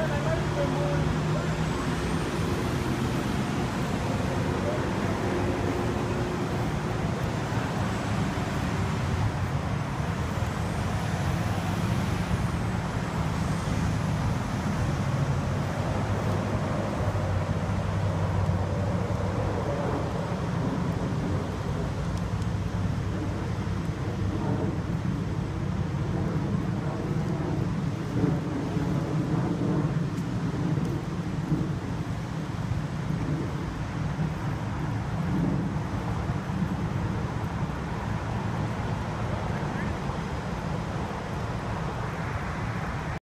すごい!